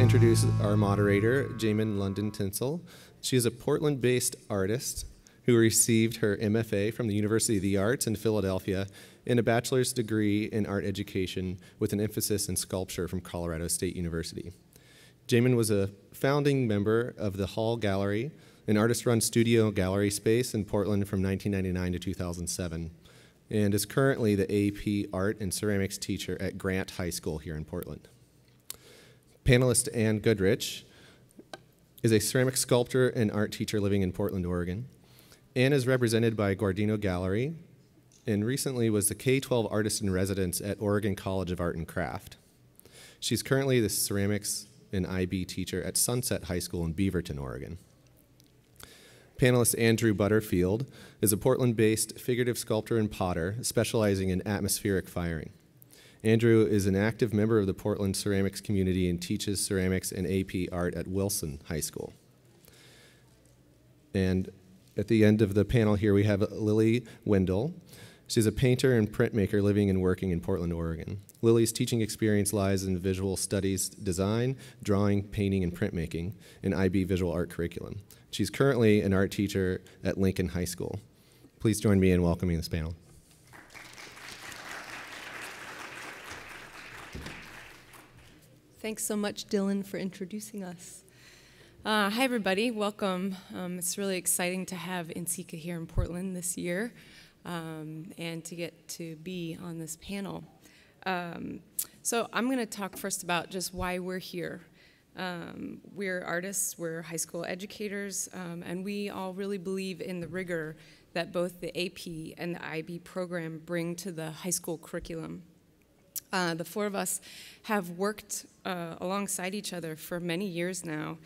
to introduce our moderator, Jamin London Tinsel. She is a Portland based artist who received her MFA from the University of the Arts in Philadelphia and a bachelor's degree in art education with an emphasis in sculpture from Colorado State University. Jamin was a founding member of the Hall Gallery, an artist run studio gallery space in Portland from 1999 to 2007, and is currently the AP Art and Ceramics teacher at Grant High School here in Portland. Panelist Anne Goodrich is a ceramic sculptor and art teacher living in Portland, Oregon. Anne is represented by Guardino Gallery and recently was the K 12 artist in residence at Oregon College of Art and Craft. She's currently the ceramics and IB teacher at Sunset High School in Beaverton, Oregon. Panelist Andrew Butterfield is a Portland based figurative sculptor and potter specializing in atmospheric firing. Andrew is an active member of the Portland ceramics community and teaches ceramics and AP art at Wilson High School. And at the end of the panel here, we have Lily Windle. She's a painter and printmaker living and working in Portland, Oregon. Lily's teaching experience lies in visual studies design, drawing, painting, and printmaking in IB visual art curriculum. She's currently an art teacher at Lincoln High School. Please join me in welcoming this panel. Thanks so much, Dylan, for introducing us. Uh, hi, everybody. Welcome. Um, it's really exciting to have NCECA here in Portland this year um, and to get to be on this panel. Um, so, I'm going to talk first about just why we're here. Um, we're artists, we're high school educators, um, and we all really believe in the rigor that both the AP and the IB program bring to the high school curriculum. Uh, the four of us have worked uh, alongside each other for many years now,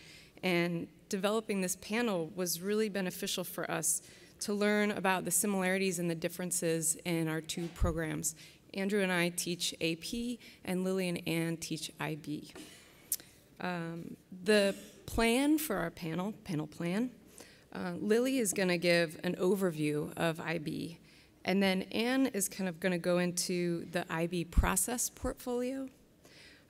and developing this panel was really beneficial for us to learn about the similarities and the differences in our two programs. Andrew and I teach AP, and Lily and Anne teach IB. Um, the plan for our panel, panel plan, uh, Lily is going to give an overview of IB and then Anne is kind of going to go into the IB process portfolio.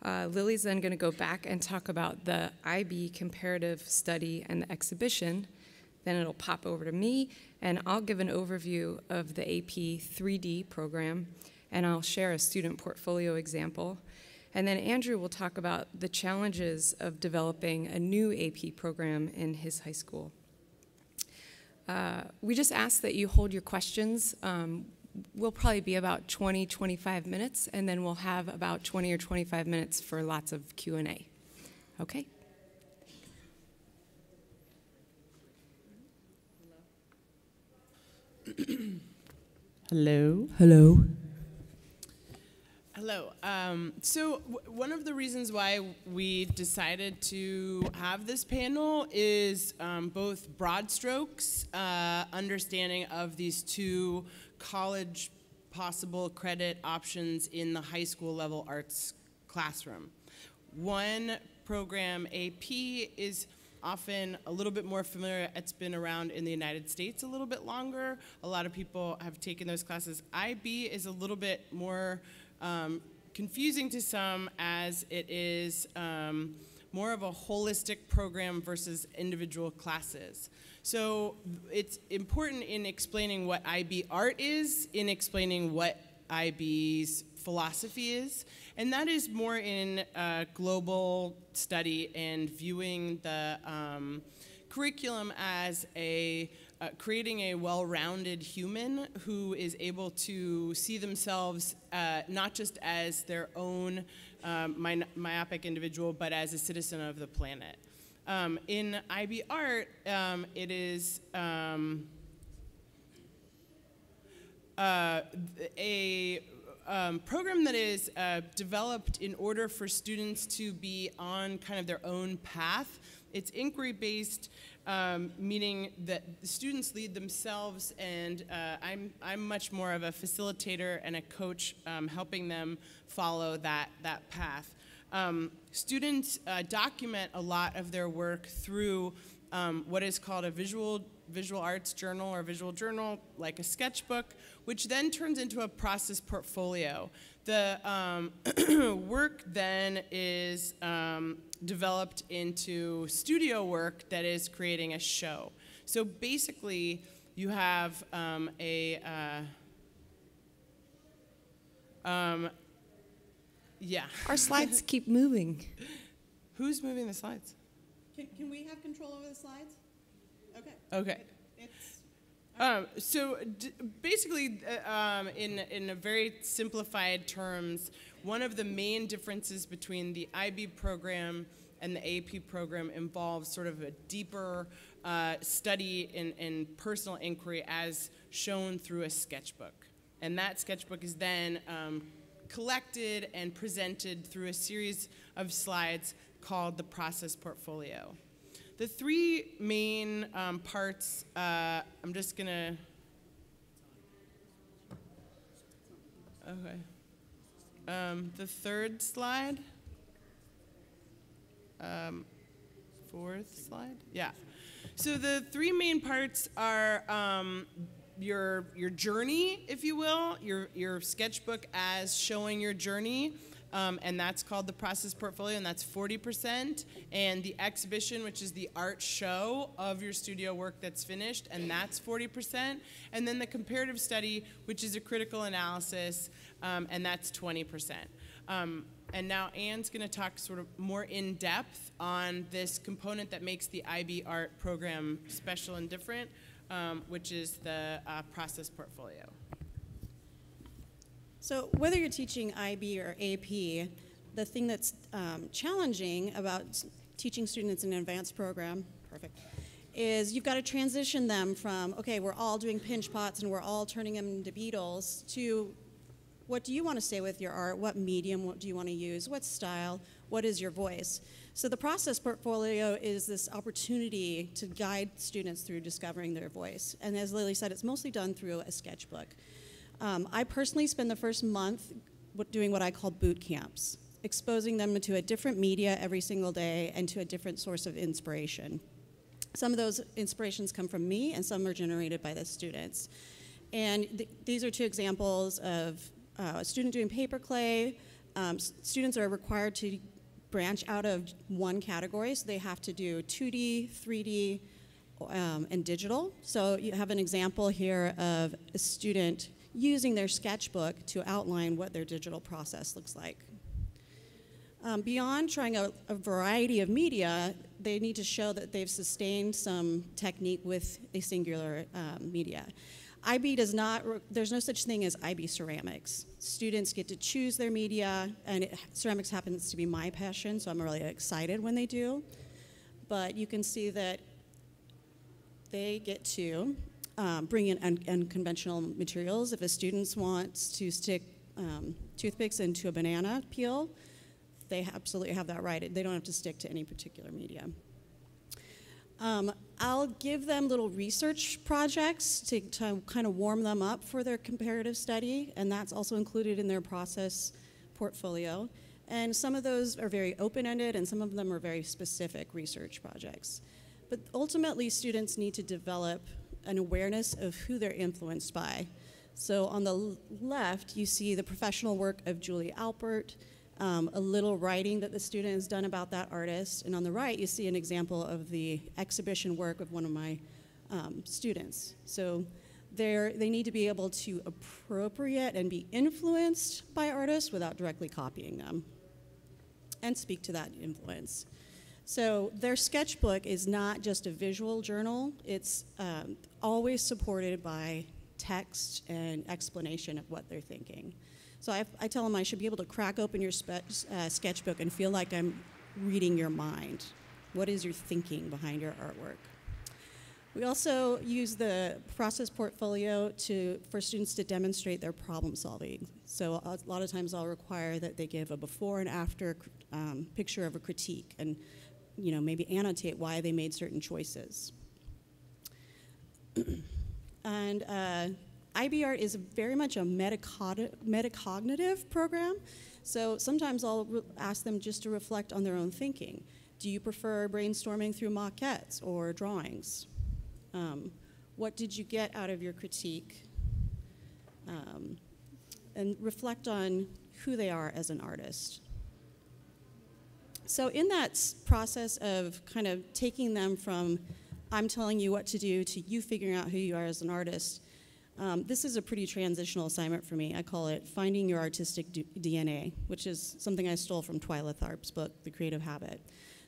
Uh, Lily's then going to go back and talk about the IB comparative study and the exhibition. Then it'll pop over to me, and I'll give an overview of the AP 3D program, and I'll share a student portfolio example. And then Andrew will talk about the challenges of developing a new AP program in his high school. Uh, we just ask that you hold your questions. Um, we'll probably be about 20, 25 minutes, and then we'll have about 20 or 25 minutes for lots of Q&A. Okay? Hello. Hello. Hello. Um, so, one of the reasons why we decided to have this panel is um, both broad strokes, uh, understanding of these two college possible credit options in the high school level arts classroom. One program, AP, is often a little bit more familiar. It's been around in the United States a little bit longer. A lot of people have taken those classes. IB is a little bit more um, confusing to some as it is um, more of a holistic program versus individual classes. So it's important in explaining what IB art is, in explaining what IB's philosophy is, and that is more in uh, global study and viewing the um, curriculum as a uh, creating a well-rounded human who is able to see themselves uh, not just as their own um, my, myopic individual, but as a citizen of the planet. Um, in IB Art, um, it is um, uh, a um, program that is uh, developed in order for students to be on kind of their own path. It's inquiry based um, meaning that the students lead themselves, and uh, I'm, I'm much more of a facilitator and a coach um, helping them follow that, that path. Um, students uh, document a lot of their work through um, what is called a visual visual arts journal or visual journal, like a sketchbook, which then turns into a process portfolio. The um, work then is um, developed into studio work that is creating a show. So basically, you have um, a uh, um, yeah. Our slides keep moving. Who's moving the slides? Can, can we have control over the slides? Okay. Okay. Um, so d- basically, uh, um, in in a very simplified terms, one of the main differences between the IB program and the AP program involves sort of a deeper uh, study and, and personal inquiry as shown through a sketchbook, and that sketchbook is then um, collected and presented through a series of slides called the process portfolio. The three main um, parts, uh, I'm just gonna. Okay. Um, the third slide. Um, fourth slide? Yeah. So the three main parts are um, your your journey, if you will, your your sketchbook as showing your journey, um, and that's called the process portfolio, and that's 40%. And the exhibition, which is the art show of your studio work that's finished, and that's 40%. And then the comparative study, which is a critical analysis, um, and that's 20%. Um, and now Anne's going to talk sort of more in depth on this component that makes the IB art program special and different, um, which is the uh, process portfolio. So whether you're teaching IB or AP, the thing that's um, challenging about teaching students in an advanced program, perfect, is you've got to transition them from, okay, we're all doing pinch pots and we're all turning them into beetles, to what do you want to say with your art? What medium what do you want to use? What style? What is your voice? So the process portfolio is this opportunity to guide students through discovering their voice. And as Lily said, it's mostly done through a sketchbook. Um, I personally spend the first month doing what I call boot camps, exposing them to a different media every single day and to a different source of inspiration. Some of those inspirations come from me, and some are generated by the students. And th- these are two examples of uh, a student doing paper clay. Um, students are required to branch out of one category, so they have to do 2D, 3D, um, and digital. So you have an example here of a student using their sketchbook to outline what their digital process looks like. Um, beyond trying a, a variety of media, they need to show that they've sustained some technique with a singular um, media. IB does not, there's no such thing as IB ceramics. Students get to choose their media, and it, ceramics happens to be my passion, so I'm really excited when they do. But you can see that they get to um, bring in un- unconventional materials. If a student wants to stick um, toothpicks into a banana peel, they absolutely have that right. They don't have to stick to any particular media. Um, I'll give them little research projects to, to kind of warm them up for their comparative study, and that's also included in their process portfolio. And some of those are very open ended, and some of them are very specific research projects. But ultimately, students need to develop an awareness of who they're influenced by. So on the left, you see the professional work of Julie Alpert, um, a little writing that the student has done about that artist. And on the right, you see an example of the exhibition work of one of my um, students. So they need to be able to appropriate and be influenced by artists without directly copying them and speak to that influence. So their sketchbook is not just a visual journal, it's um, always supported by text and explanation of what they're thinking. So I, I tell them I should be able to crack open your uh, sketchbook and feel like I'm reading your mind. What is your thinking behind your artwork? We also use the process portfolio to, for students to demonstrate their problem solving. So a lot of times I'll require that they give a before and after um, picture of a critique and you know, maybe annotate why they made certain choices. and uh, IB Art is very much a metacog- metacognitive program. So sometimes I'll ask them just to reflect on their own thinking. Do you prefer brainstorming through maquettes or drawings? Um, what did you get out of your critique? Um, and reflect on who they are as an artist. So, in that process of kind of taking them from I'm telling you what to do to you figuring out who you are as an artist, um, this is a pretty transitional assignment for me. I call it Finding Your Artistic DNA, which is something I stole from Twyla Tharp's book, The Creative Habit.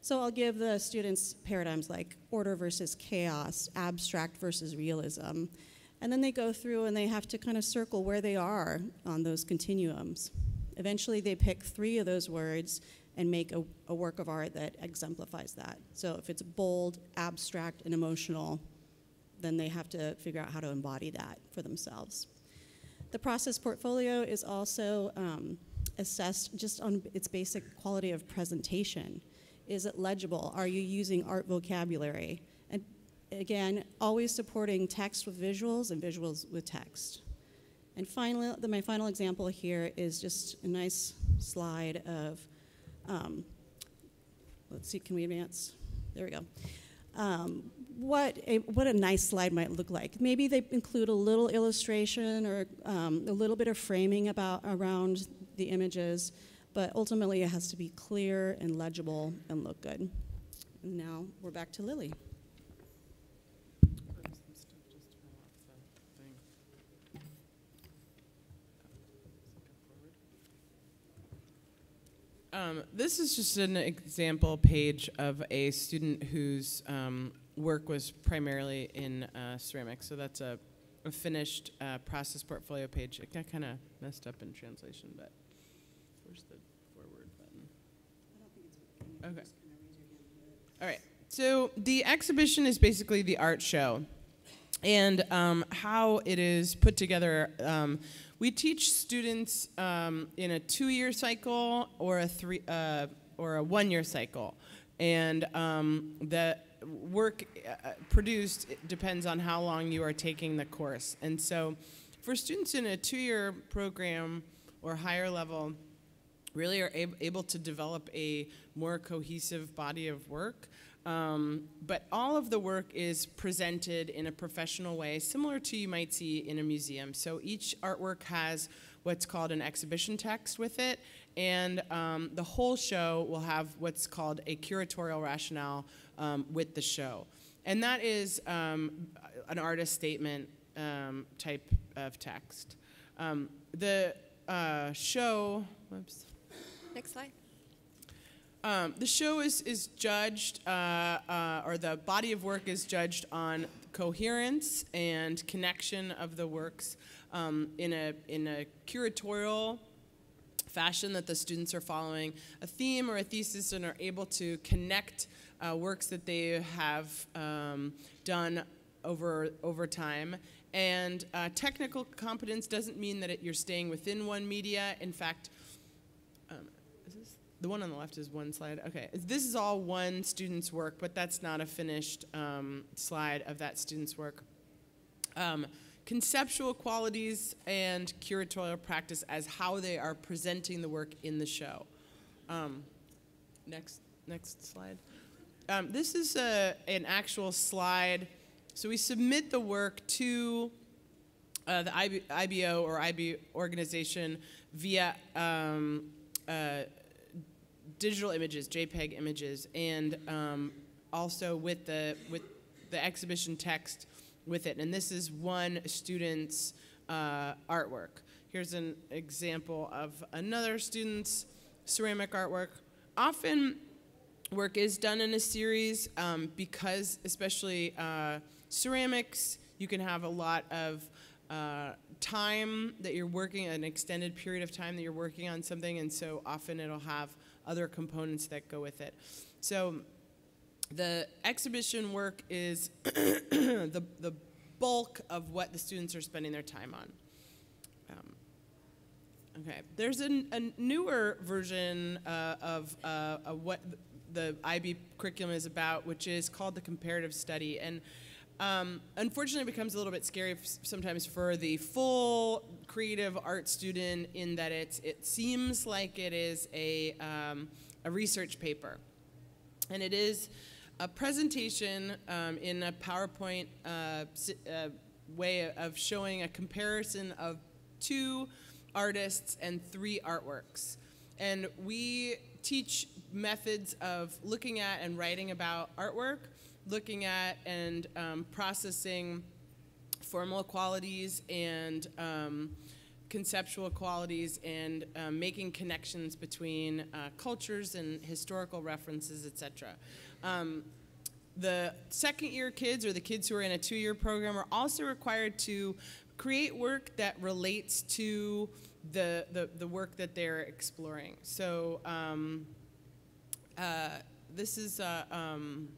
So, I'll give the students paradigms like order versus chaos, abstract versus realism. And then they go through and they have to kind of circle where they are on those continuums. Eventually, they pick three of those words and make a, a work of art that exemplifies that. So if it's bold, abstract, and emotional, then they have to figure out how to embody that for themselves. The process portfolio is also um, assessed just on its basic quality of presentation. Is it legible? Are you using art vocabulary? And again, always supporting text with visuals and visuals with text. And finally, the, my final example here is just a nice slide of, um, let's see, can we advance? There we go. Um, what a, what a nice slide might look like. Maybe they include a little illustration or um, a little bit of framing about around the images, but ultimately it has to be clear and legible and look good. And now we're back to Lily. Um, this is just an example page of a student whose um, work was primarily in uh, ceramics. So that's a, a finished uh, process portfolio page. It got kind of messed up in translation, but where's the forward button? Okay. All right. So the exhibition is basically the art show. And um, how it is put together, um, we teach students um, in a two-year cycle or a three uh, or a one-year cycle, and um, the work uh, produced depends on how long you are taking the course. And so, for students in a two-year program or higher level, really are ab- able to develop a more cohesive body of work. Um, but all of the work is presented in a professional way, similar to you might see in a museum. So each artwork has what's called an exhibition text with it, and um, the whole show will have what's called a curatorial rationale um, with the show. And that is um, an artist statement um, type of text. Um, the uh, show, whoops. Next slide. Um, the show is, is judged, uh, uh, or the body of work is judged on coherence and connection of the works um, in, a, in a curatorial fashion that the students are following a theme or a thesis and are able to connect uh, works that they have um, done over, over time. And uh, technical competence doesn't mean that it, you're staying within one media. In fact, the one on the left is one slide. Okay, this is all one student's work, but that's not a finished um, slide of that student's work. Um, conceptual qualities and curatorial practice as how they are presenting the work in the show. Um, next, next slide. Um, this is a, an actual slide. So we submit the work to uh, the IB, IBO or IB organization via um, uh, digital images, JPEG images, and um, also with the with the exhibition text with it. And this is one student's uh, artwork. Here's an example of another student's ceramic artwork. Often, work is done in a series um, because, especially uh, ceramics, you can have a lot of uh, time that you're working, an extended period of time that you're working on something, and so often it'll have other components that go with it. So the exhibition work is the, the bulk of what the students are spending their time on. Um, okay, there's a, a newer version uh, of, uh, of what the IB curriculum is about, which is called the comparative study. And um, unfortunately, it becomes a little bit scary sometimes for the full creative art student in that it's, it seems like it is a, um, a research paper. And it is a presentation um, in a PowerPoint uh, uh, way of showing a comparison of two artists and three artworks. And we teach methods of looking at and writing about artwork, looking at and um, processing formal qualities and um, conceptual qualities and um, making connections between uh, cultures and historical references, etc. Um, the second year kids or the kids who are in a two year program are also required to create work that relates to the, the, the work that they're exploring. So um, uh, this is, uh, um,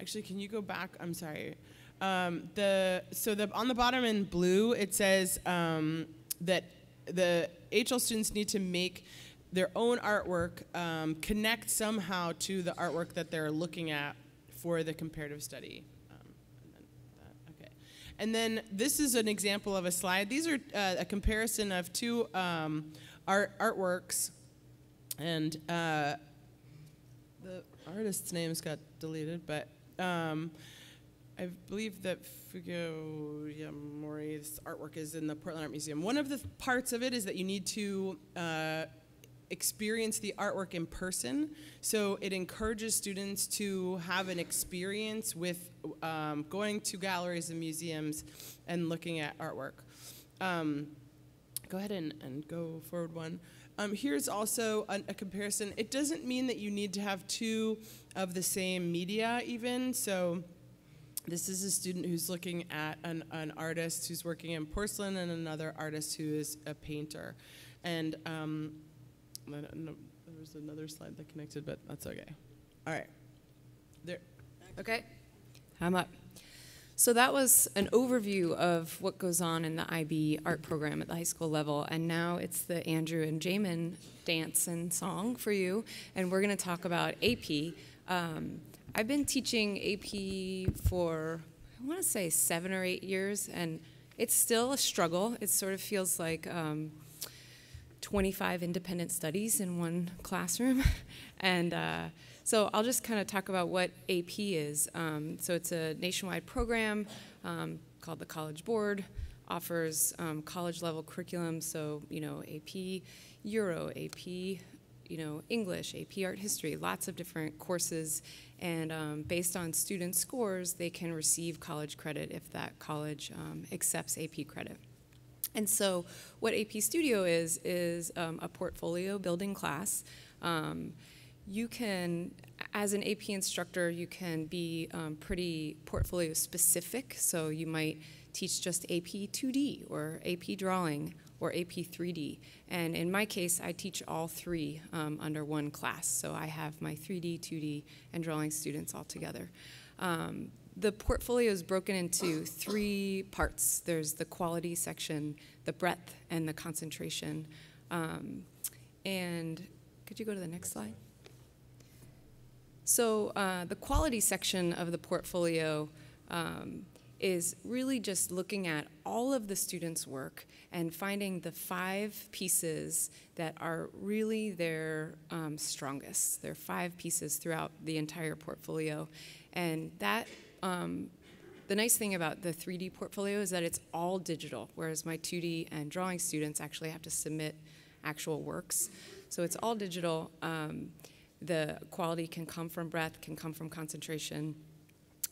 actually, can you go back? I'm sorry. Um, the so the on the bottom in blue it says um, that the HL students need to make their own artwork um, connect somehow to the artwork that they're looking at for the comparative study. Um, and then okay, and then this is an example of a slide. These are uh, a comparison of two um, art artworks, and uh, the artist's names got deleted, but. Um, I believe that Fukuyamori's artwork is in the Portland Art Museum. One of the parts of it is that you need to uh, experience the artwork in person. So it encourages students to have an experience with um, going to galleries and museums and looking at artwork. Um, go ahead and, and go forward one. Um, here's also a, a, comparison. It doesn't mean that you need to have two of the same media even. So this is a student who's looking at an, an, artist who's working in porcelain and another artist who is a painter. And um, there was another slide that connected, but that's okay. All right. There. Okay. I'm up. So that was an overview of what goes on in the IB art program at the high school level, and now it's the Andrew and Jamin dance and song for you, and we're going to talk about AP. Um, I've been teaching AP for, I want to say, seven or eight years, and it's still a struggle. It sort of feels like um, 25 independent studies in one classroom. and uh, so I'll just kind of talk about what AP is. Um, so it's a nationwide program um, called the College Board, offers um, college level curriculum, so, you know, AP Euro, AP you know, English, AP Art History, lots of different courses and um, based on student scores, they can receive college credit if that college um, accepts AP credit. And so, what AP Studio is, is um, a portfolio building class. Um, you can, as an AP instructor, you can be um, pretty portfolio specific. So, you might teach just AP 2D or AP drawing or AP 3D. And in my case, I teach all three um, under one class. So I have my 3D, 2D, and drawing students all together. Um, the portfolio is broken into three parts. There's the quality section, the breadth, and the concentration. Um, and could you go to the next slide? So uh, the quality section of the portfolio um, is really just looking at all of the students' work and finding the five pieces that are really their um, strongest. There are five pieces throughout the entire portfolio. And that, um, the nice thing about the 3D portfolio is that it's all digital, whereas my 2D and drawing students actually have to submit actual works. So it's all digital. Um, the quality can come from breath, can come from concentration.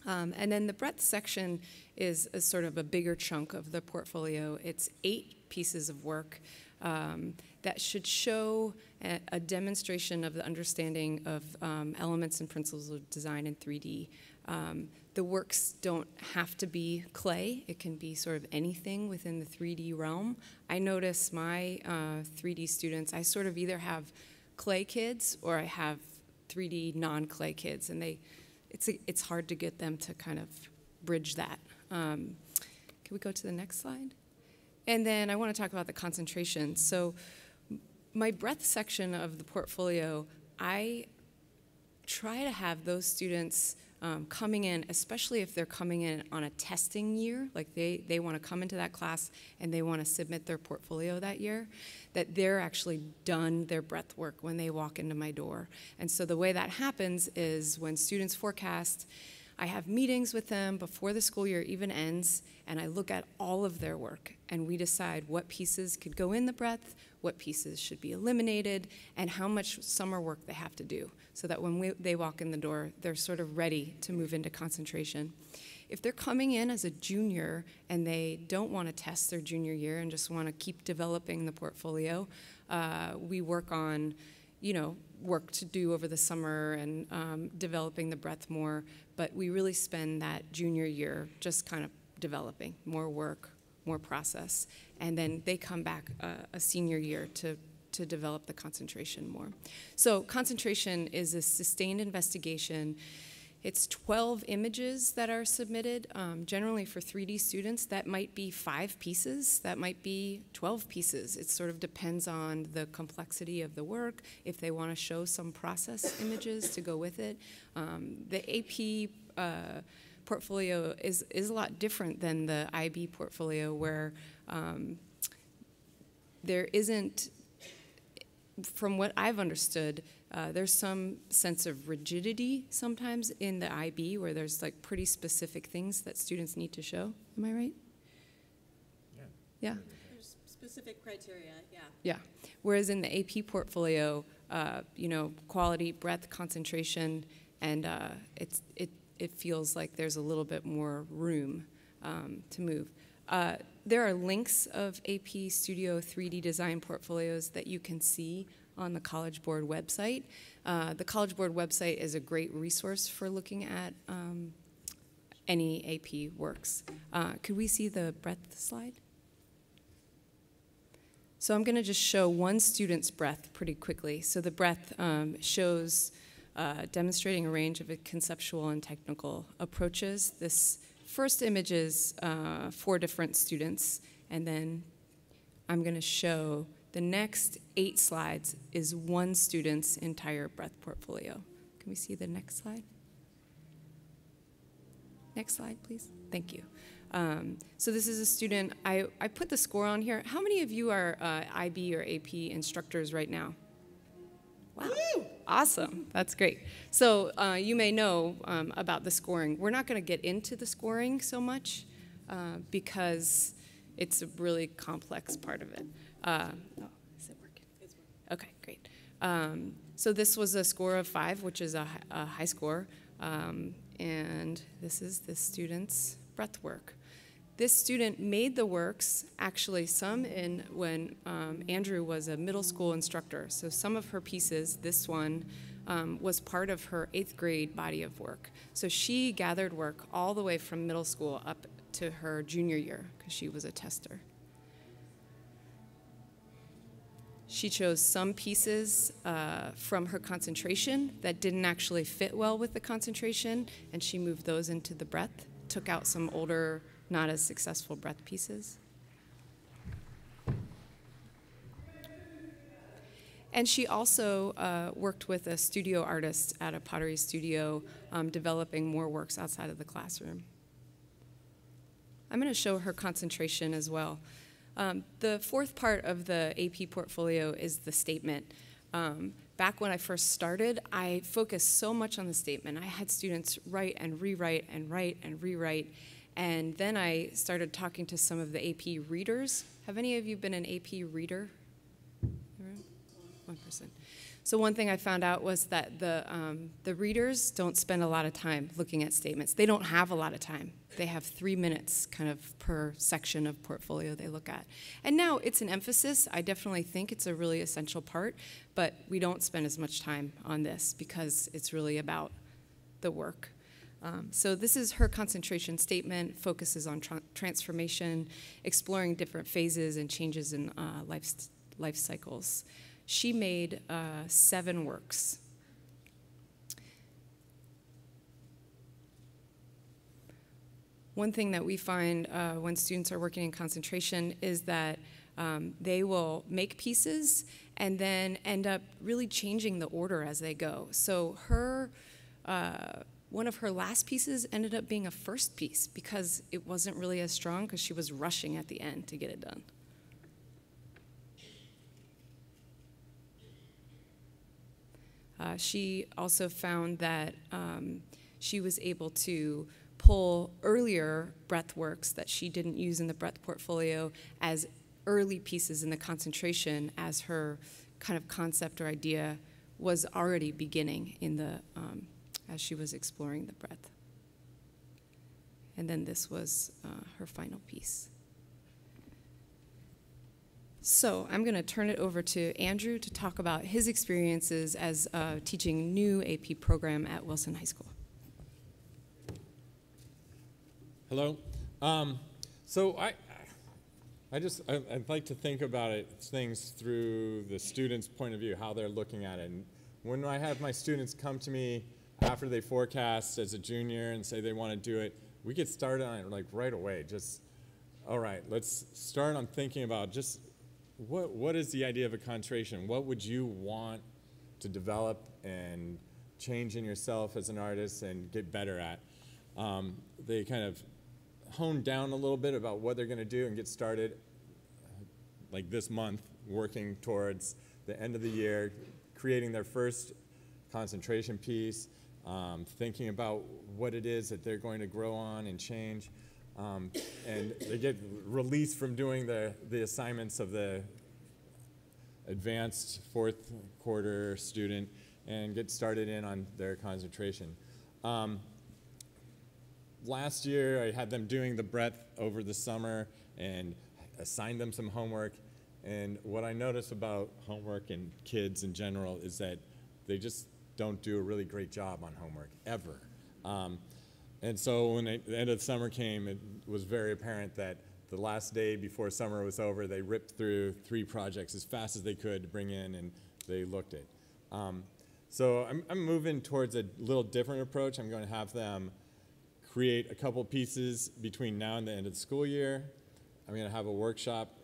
Um, and then the breadth section is a sort of a bigger chunk of the portfolio. It's eight pieces of work um, that should show a, a, demonstration of the understanding of um, elements and principles of design in 3D. Um, the works don't have to be clay. It can be sort of anything within the 3D realm. I notice my uh, 3D students, I sort of either have clay kids or I have 3D non-clay kids, and they it's, a, it's hard to get them to kind of bridge that. Um, can we go to the next slide? And then I want to talk about the concentration. So my breadth section of the portfolio, I try to have those students um, coming in, especially if they're coming in on a testing year, like they, they want to come into that class and they want to submit their portfolio that year, that they're actually done their breath work when they walk into my door. And so the way that happens is when students forecast, I have meetings with them before the school year even ends, and I look at all of their work, and we decide what pieces could go in the breath, what pieces should be eliminated, and how much summer work they have to do, so that when we, they walk in the door, they're sort of ready to move into concentration. If they're coming in as a junior and they don't want to test their junior year and just want to keep developing the portfolio, uh, we work on you know, work to do over the summer and um, developing the breadth more, but we really spend that junior year just kind of developing more work, more process, and then they come back uh, a senior year to to develop the concentration more. So concentration is a sustained investigation it's 12 images that are submitted. Um, generally, for 3D students, that might be five pieces, that might be 12 pieces. It sort of depends on the complexity of the work, if they want to show some process images to go with it. Um, the AP uh, portfolio is, is a lot different than the IB portfolio, where um, there isn't, from what I've understood, uh, there's some sense of rigidity sometimes in the IB where there's like pretty specific things that students need to show. Am I right? Yeah. Yeah. There's specific criteria, yeah. Yeah. Whereas in the AP portfolio, uh, you know, quality, breadth, concentration, and uh, it's, it, it feels like there's a little bit more room um, to move. Uh, there are links of AP Studio 3D design portfolios that you can see on the College Board website. Uh, the College Board website is a great resource for looking at um, any AP works. Uh, could we see the breadth slide? So I'm going to just show one student's breath pretty quickly. So the breath um, shows uh, demonstrating a range of conceptual and technical approaches. This first image is uh, four different students, and then I'm going to show the next eight slides is one student's entire breath portfolio. Can we see the next slide? Next slide, please. Thank you. Um, so this is a student, I, I put the score on here. How many of you are uh, IB or AP instructors right now? Wow, awesome, that's great. So uh, you may know um, about the scoring. We're not gonna get into the scoring so much uh, because it's a really complex part of it. Uh, oh, is it working? It's working. Okay, great. Um, so this was a score of five, which is a, a high score. Um, and this is the student's breath work. This student made the works, actually some in when um, Andrew was a middle school instructor. So some of her pieces, this one, um, was part of her eighth grade body of work. So she gathered work all the way from middle school up to her junior year because she was a tester. She chose some pieces uh, from her concentration that didn't actually fit well with the concentration, and she moved those into the breath, took out some older, not as successful breath pieces. And she also uh, worked with a studio artist at a pottery studio, um, developing more works outside of the classroom. I'm going to show her concentration as well. Um, the fourth part of the AP portfolio is the statement. Um, back when I first started, I focused so much on the statement. I had students write and rewrite and write and rewrite. And then I started talking to some of the AP readers. Have any of you been an AP reader? One person. So one thing I found out was that the, um, the readers don't spend a lot of time looking at statements. They don't have a lot of time. They have three minutes kind of per section of portfolio they look at. And now it's an emphasis. I definitely think it's a really essential part, but we don't spend as much time on this because it's really about the work. Um, so this is her concentration statement, focuses on tra transformation, exploring different phases and changes in uh, life, life cycles she made uh, seven works. One thing that we find uh, when students are working in concentration is that um, they will make pieces and then end up really changing the order as they go. So her uh, one of her last pieces ended up being a first piece because it wasn't really as strong because she was rushing at the end to get it done. Uh, she also found that um, she was able to pull earlier breath works that she didn't use in the breath portfolio as early pieces in the concentration as her kind of concept or idea was already beginning in the um, as she was exploring the breath and then this was uh, her final piece so I'm going to turn it over to Andrew to talk about his experiences as uh, teaching new AP program at Wilson High School. Hello. Um, so I, I just I, would like to think about it things through the student's point of view, how they're looking at it. And when I have my students come to me after they forecast as a junior and say they want to do it, we get started on it like right away. Just all right, let's start on thinking about just what, what is the idea of a concentration? What would you want to develop and change in yourself as an artist and get better at? Um, they kind of hone down a little bit about what they're going to do and get started uh, like this month working towards the end of the year, creating their first concentration piece, um, thinking about what it is that they're going to grow on and change. Um, and they get released from doing the, the assignments of the advanced fourth quarter student and get started in on their concentration. Um, last year, I had them doing the breadth over the summer and assigned them some homework. And what I notice about homework and kids in general is that they just don't do a really great job on homework, ever. Um, and so when the end of the summer came, it was very apparent that the last day before summer was over, they ripped through three projects as fast as they could to bring in, and they looked at. Um, so I'm, I'm moving towards a little different approach. I'm going to have them create a couple pieces between now and the end of the school year. I'm going to have a workshop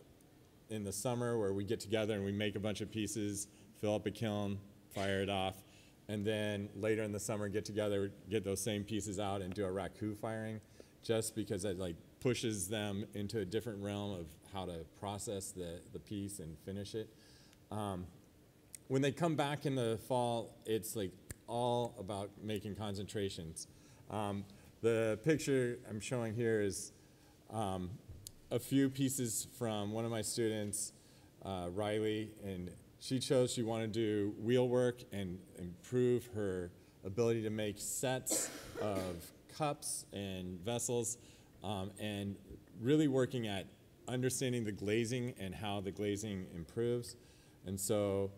in the summer where we get together and we make a bunch of pieces, fill up a kiln, fire it off, and then later in the summer get together, get those same pieces out and do a raku firing, just because it like pushes them into a different realm of how to process the, the piece and finish it. Um, when they come back in the fall, it's like all about making concentrations. Um, the picture I'm showing here is um, a few pieces from one of my students, uh, Riley, and she chose she wanted to do wheel work and improve her ability to make sets of cups and vessels um, and really working at understanding the glazing and how the glazing improves. And so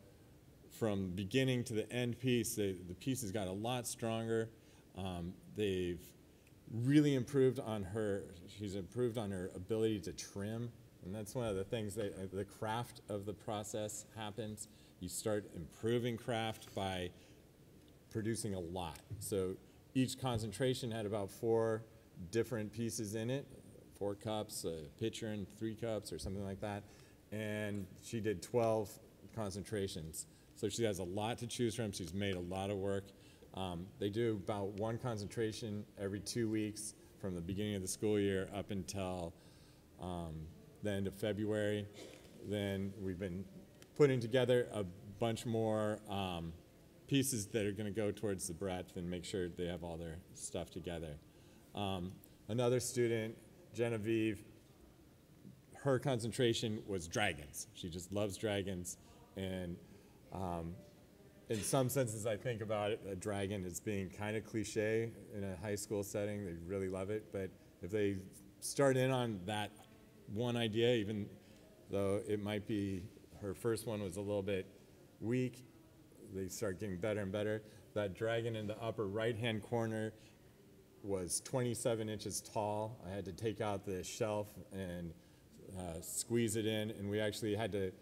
from beginning to the end piece, they, the piece has got a lot stronger. Um, they've really improved on her, she's improved on her ability to trim and that's one of the things that uh, the craft of the process happens. You start improving craft by producing a lot. So each concentration had about four different pieces in it, four cups, a pitcher and three cups or something like that. And she did 12 concentrations. So she has a lot to choose from. She's made a lot of work. Um, they do about one concentration every two weeks from the beginning of the school year up until um, the end of February. Then we've been putting together a bunch more um, pieces that are going to go towards the breadth and make sure they have all their stuff together. Um, another student, Genevieve, her concentration was dragons. She just loves dragons. And um, in some senses, I think about it, a dragon as being kind of cliche in a high school setting. They really love it. But if they start in on that one idea, even though it might be her first one was a little bit weak. They start getting better and better. That dragon in the upper right hand corner was 27 inches tall. I had to take out the shelf and uh, squeeze it in, and we actually had to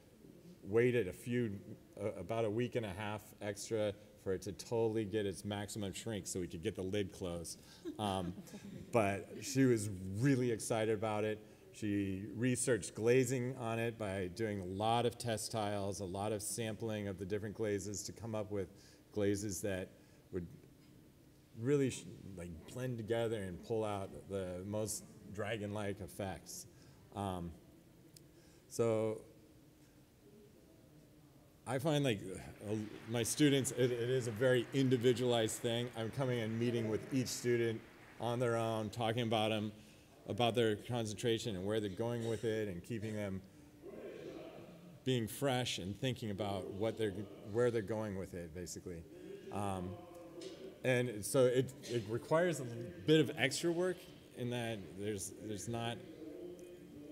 wait it a few, uh, about a week and a half extra for it to totally get its maximum shrink so we could get the lid closed. Um, but she was really excited about it. She researched glazing on it by doing a lot of test tiles, a lot of sampling of the different glazes to come up with glazes that would really like blend together and pull out the most dragon-like effects. Um, so I find like uh, my students, it, it is a very individualized thing. I'm coming and meeting with each student on their own, talking about them, about their concentration and where they're going with it, and keeping them being fresh and thinking about what they're, where they're going with it, basically. Um, and so it, it requires a bit of extra work in that there's, there's not,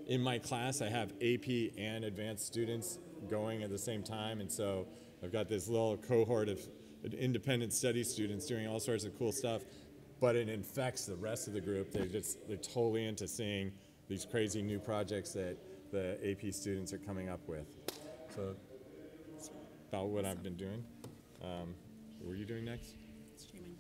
in my class, I have AP and advanced students going at the same time. And so I've got this little cohort of independent study students doing all sorts of cool stuff, but it infects the rest of the group. They're just, they're totally into seeing these crazy new projects that the AP students are coming up with. So that's about what I've been doing. Um, what were you doing next? Streaming.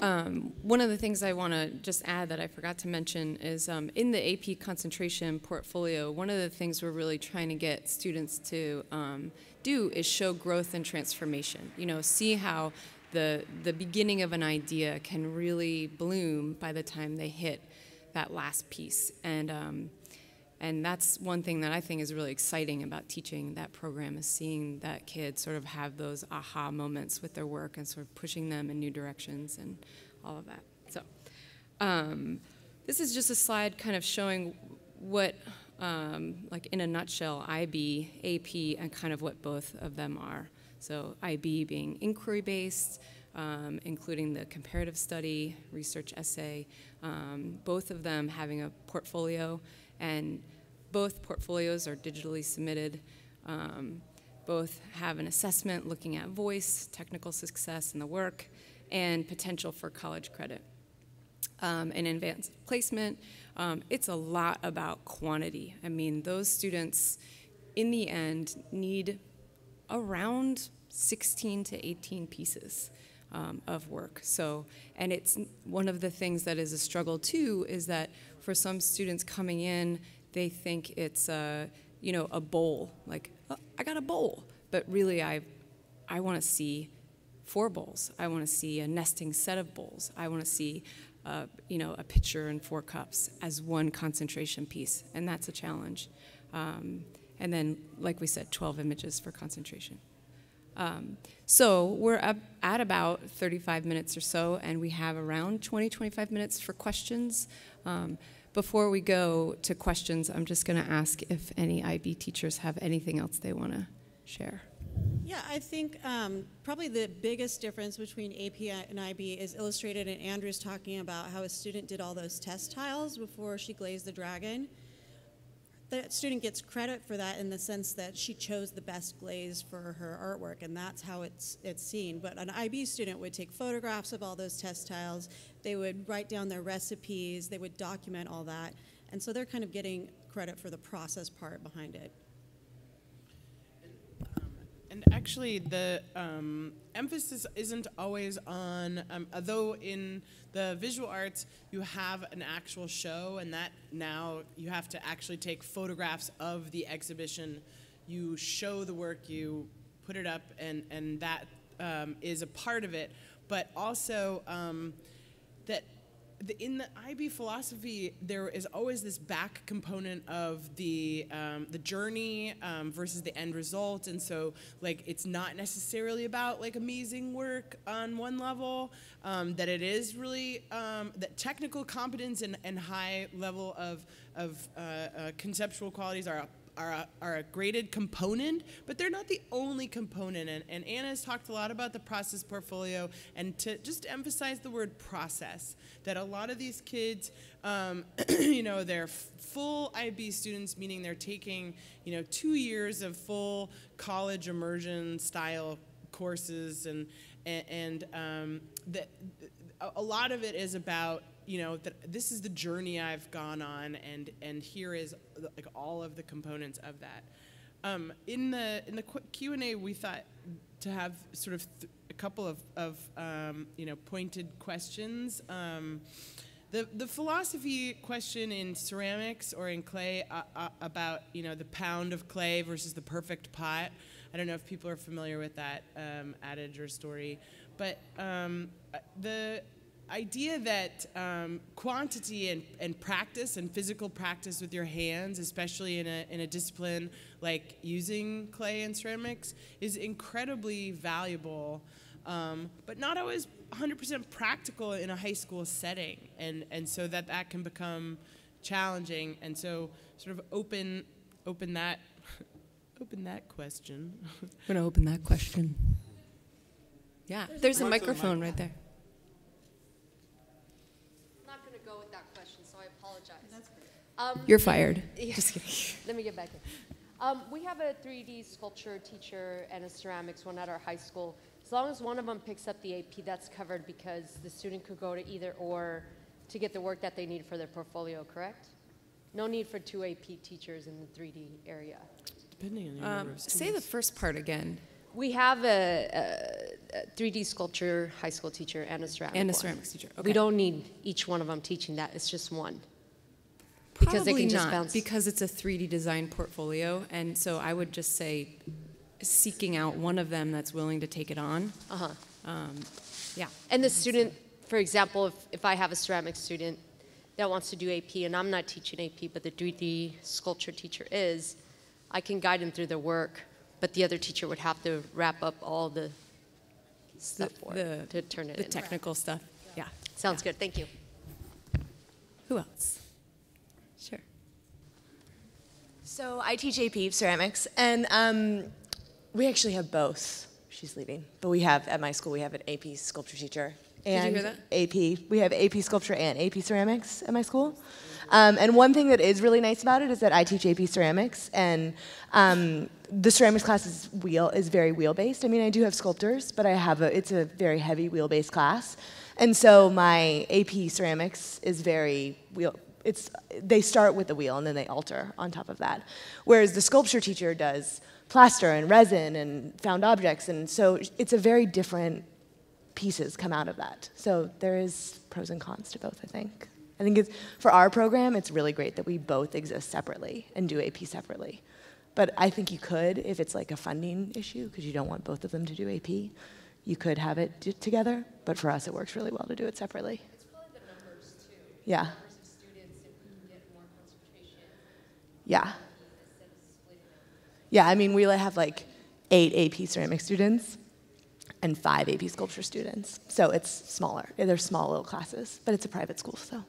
Um, one of the things I want to just add that I forgot to mention is um, in the AP concentration portfolio, one of the things we're really trying to get students to um, do is show growth and transformation. You know, see how the the beginning of an idea can really bloom by the time they hit that last piece. And um, and that's one thing that I think is really exciting about teaching that program is seeing that kid sort of have those aha moments with their work and sort of pushing them in new directions and all of that. So um, this is just a slide kind of showing what, um, like in a nutshell, IB, AP, and kind of what both of them are. So IB being inquiry-based, um, including the comparative study, research essay, um, both of them having a portfolio and both portfolios are digitally submitted. Um, both have an assessment looking at voice, technical success in the work, and potential for college credit. Um, and advanced placement, um, it's a lot about quantity. I mean, those students, in the end, need around 16 to 18 pieces um, of work. So, and it's one of the things that is a struggle too is that for some students coming in, they think it's a, you know, a bowl. Like, oh, I got a bowl. But really, I, I want to see four bowls. I want to see a nesting set of bowls. I want to see, uh, you know, a pitcher and four cups as one concentration piece, and that's a challenge. Um, and then, like we said, 12 images for concentration. Um, so we're up at about 35 minutes or so, and we have around 20, 25 minutes for questions. Um, before we go to questions, I'm just going to ask if any IB teachers have anything else they want to share. Yeah, I think um, probably the biggest difference between AP and IB is illustrated in Andrew's talking about how a student did all those test tiles before she glazed the dragon the student gets credit for that in the sense that she chose the best glaze for her artwork, and that's how it's it's seen. But an IB student would take photographs of all those test tiles. They would write down their recipes. They would document all that, and so they're kind of getting credit for the process part behind it. And actually, the um, emphasis isn't always on, um, although in the visual arts you have an actual show, and that now you have to actually take photographs of the exhibition. You show the work, you put it up, and, and that um, is a part of it. But also, um, that the, in the IB philosophy, there is always this back component of the um, the journey um, versus the end result, and so like it's not necessarily about like amazing work on one level. Um, that it is really um, that technical competence and, and high level of of uh, uh, conceptual qualities are are a, are a graded component, but they're not the only component. And, and Anna has talked a lot about the process portfolio, and to just emphasize the word process, that a lot of these kids, um, you know, they're full IB students, meaning they're taking, you know, two years of full college immersion style courses, and and, and um, that a lot of it is about you know that this is the journey I've gone on, and and here is like all of the components of that. Um, in the in the Q and A, we thought to have sort of a couple of of um, you know pointed questions. Um, the, the philosophy question in ceramics or in clay uh, uh, about you know the pound of clay versus the perfect pot. I don't know if people are familiar with that um, adage or story, but um, uh, the idea that um, quantity and, and practice and physical practice with your hands, especially in a, in a discipline like using clay and ceramics, is incredibly valuable, um, but not always 100% practical in a high school setting. And, and so that that can become challenging. And so sort of open, open that, open that question. I'm going to open that question. Yeah, there's a microphone right there. I'm not going to go with that question, so I apologize. Um, You're fired. Yeah. Just kidding. Let me get back in. Um, we have a 3D sculpture teacher and a ceramics one at our high school. As long as one of them picks up the AP, that's covered because the student could go to either or to get the work that they need for their portfolio, correct? No need for two AP teachers in the 3D area. Depending on your Um, number of say the first part again. We have a, a, a 3D sculpture high school teacher and a ceramics And a one. ceramics teacher, We don't need each one of them teaching that. It's just one. Because they Probably not, bounce. because it's a 3D design portfolio, and so I would just say seeking out one of them that's willing to take it on. Uh-huh. Um, yeah. And the student, for example, if, if I have a ceramics student that wants to do AP and I'm not teaching AP, but the 3D sculpture teacher is, I can guide them through their work, but the other teacher would have to wrap up all the stuff for it to turn it the in. technical stuff. Yeah. Sounds good. Thank you. Who else? Sure. So I teach AP ceramics, and um, we actually have both. She's leaving, but we have at my school we have an AP sculpture teacher you and AP. We have AP sculpture and AP ceramics at my school. Um, and one thing that is really nice about it is that I teach AP ceramics, and um, the ceramics class is wheel is very wheel based. I mean, I do have sculptors, but I have a it's a very heavy wheel based class, and so my AP ceramics is very wheel it's they start with the wheel and then they alter on top of that. Whereas the sculpture teacher does plaster and resin and found objects, and so it's a very different pieces come out of that. So there is pros and cons to both, I think. I think it's, for our program, it's really great that we both exist separately and do AP separately. But I think you could, if it's like a funding issue, because you don't want both of them to do AP, you could have it together. But for us, it works really well to do it separately. It's probably the numbers too. Yeah. Numbers of students, if we can get more concentration Yeah. instead of splitting them. Yeah, I mean, we have like eight AP ceramic students and five AP sculpture students. So it's smaller. They're small little classes, but it's a private school, so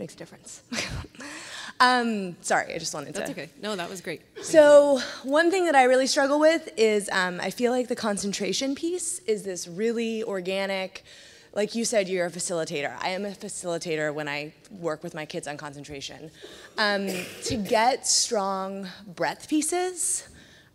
makes a difference. um, sorry, I just wanted to. That's okay. No, that was great. So, one thing that I really struggle with is um, I feel like the concentration piece is this really organic, like you said, you're a facilitator. I am a facilitator when I work with my kids on concentration. Um, to get strong breadth pieces,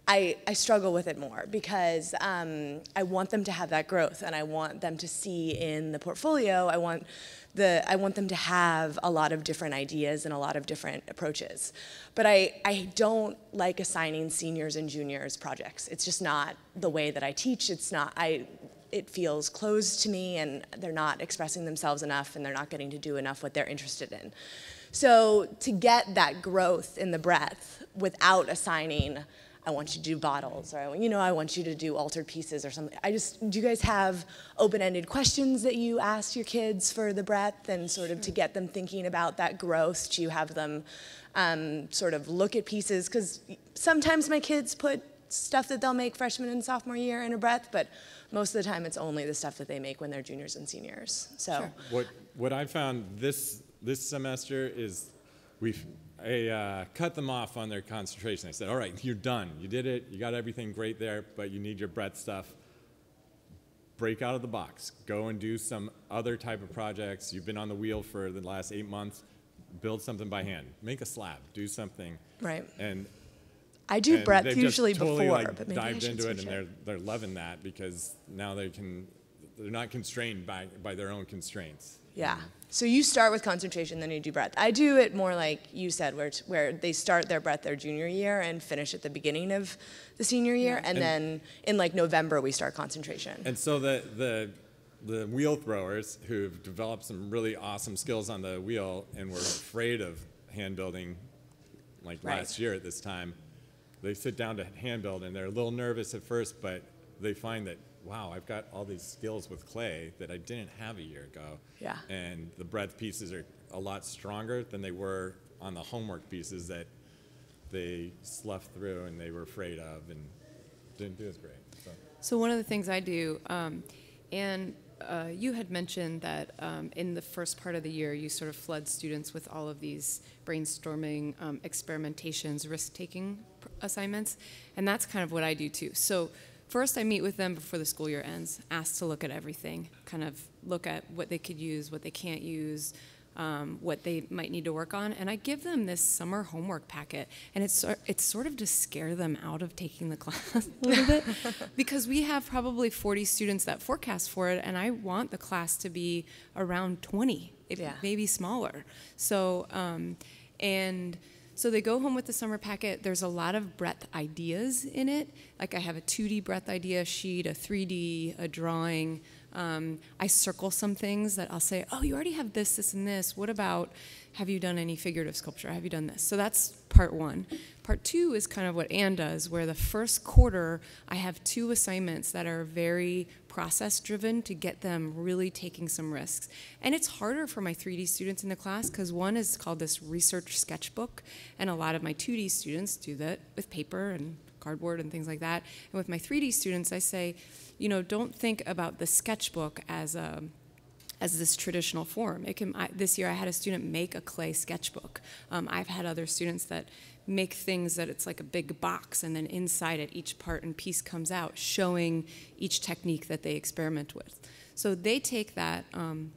I, I struggle with it more because um, I want them to have that growth and I want them to see in the portfolio, I want, the, I want them to have a lot of different ideas and a lot of different approaches. But I, I don't like assigning seniors and juniors projects. It's just not the way that I teach. It's not, I, it feels closed to me and they're not expressing themselves enough and they're not getting to do enough what they're interested in. So to get that growth in the breadth without assigning, I want you to do bottles, or you know, I want you to do altered pieces or something. I just, do you guys have open-ended questions that you ask your kids for the breadth and sort of to get them thinking about that growth? Do you have them um, sort of look at pieces? Because sometimes my kids put stuff that they'll make freshman and sophomore year in a breadth, but most of the time it's only the stuff that they make when they're juniors and seniors. So. What, what I found this, this semester is we've I, uh, cut them off on their concentration. I said, all right, you're done. You did it. You got everything great there, but you need your breadth stuff. Break out of the box. Go and do some other type of projects. You've been on the wheel for the last eight months. Build something by hand. Make a slab. Do something. Right. And I do and breadth usually totally, before, like, but maybe I dived should into it, and they're they're loving that because now they can they're not constrained by by their own constraints. Yeah. Mm-hmm. So you start with concentration, then you do breadth. I do it more like you said, where, where they start their breadth their junior year and finish at the beginning of the senior year, and, And- then in like November we start concentration. And so the the the wheel throwers who've developed some really awesome skills on the wheel and were afraid of hand building like Right. last year at this time, they sit down to hand build and they're a little nervous at first, but they find that wow, I've got all these skills with clay that I didn't have a year ago. Yeah. And the breadth pieces are a lot stronger than they were on the homework pieces that they sloughed through and they were afraid of and didn't do as great. So. So one of the things I do, um, and uh, you had mentioned that um, in the first part of the year, you sort of flood students with all of these brainstorming, um, experimentations, risk-taking pr- assignments, and that's kind of what I do too. So first, I meet with them before the school year ends, ask to look at everything, kind of look at what they could use, what they can't use, um, what they might need to work on, and I give them this summer homework packet, and it's it's sort of to scare them out of taking the class a little bit, because we have probably 40 students that forecast for it, and I want the class to be around 20, if Yeah. maybe smaller. So, um, and so they go home with the summer packet. There's a lot of breadth ideas in it. Like I have a 2D breadth idea sheet, a 3D, a drawing. Um, I circle some things that I'll say, oh, you already have this, this, and this. What about, have you done any figurative sculpture? Have you done this? So that's part one. Part two is kind of what Anne does, where the first quarter, I have two assignments that are very process driven to get them really taking some risks. And it's harder for my 3D students in the class because one is called this research sketchbook, and a lot of my 2D students do that with paper and cardboard and things like that. And with my 3D students, I say, you know, don't think about the sketchbook as a as this traditional form. It can. I, this year, I had a student make a clay sketchbook. Um, I've had other students that make things that it's like a big box, and then inside it, each part and piece comes out, showing each technique that they experiment with. So they take that um,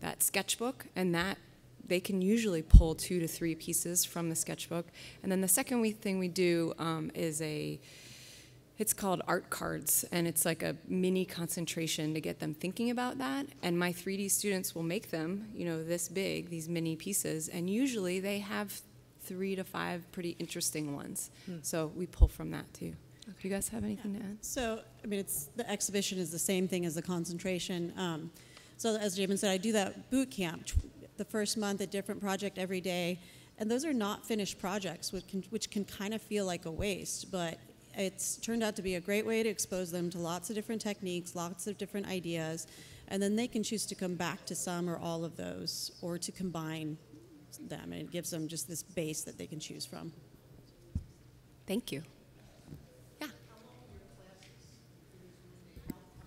that sketchbook, and that they can usually pull two to three pieces from the sketchbook. And then the second we, thing we do um, is a it's called art cards, and it's like a mini concentration to get them thinking about that. And my 3D students will make them, you know, this big, these mini pieces, and usually they have three to five pretty interesting ones. So we pull from that too. Do you guys have anything to add? So, I mean, it's, the exhibition is the same thing as the concentration. Um, so as Jamin said, I do that boot camp, the first month, a different project every day. And those are not finished projects, which can, which can kind of feel like a waste, but it's turned out to be a great way to expose them to lots of different techniques, lots of different ideas, and then they can choose to come back to some or all of those, or to combine them, and it gives them just this base that they can choose from. Thank you. Yeah.